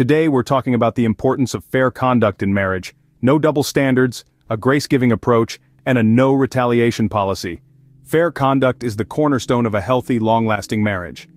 Today we're talking about the importance of fair conduct in marriage, no double standards, a grace-giving approach, and a no retaliation policy. Fair conduct is the cornerstone of a healthy, long-lasting marriage.